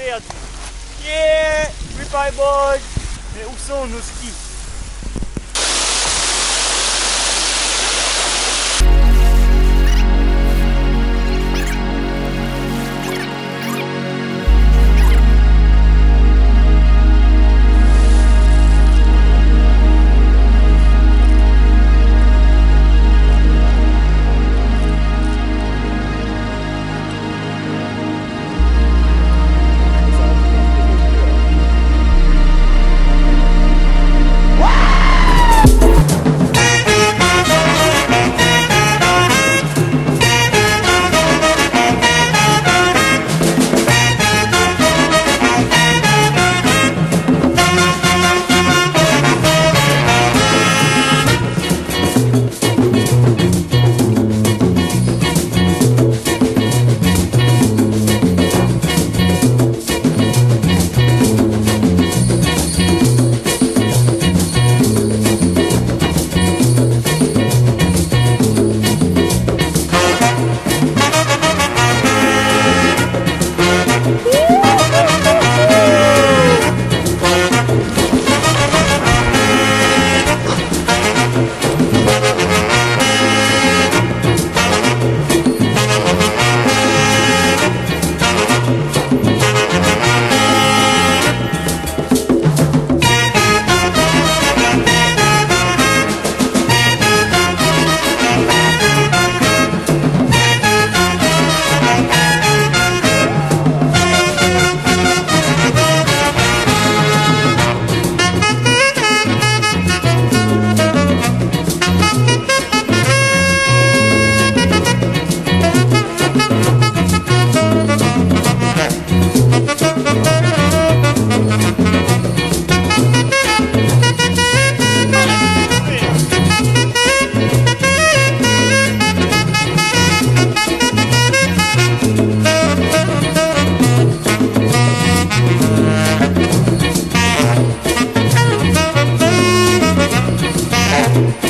perto. Yeah! Goodbye, boys! Où sont nos skis Thank you.